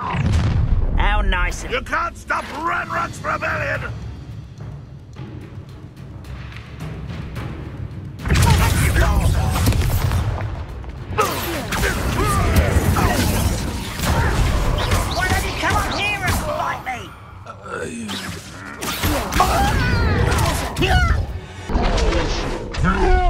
How nice of You can't stop Renrock's rebellion! Why don't here fight me? Yeah.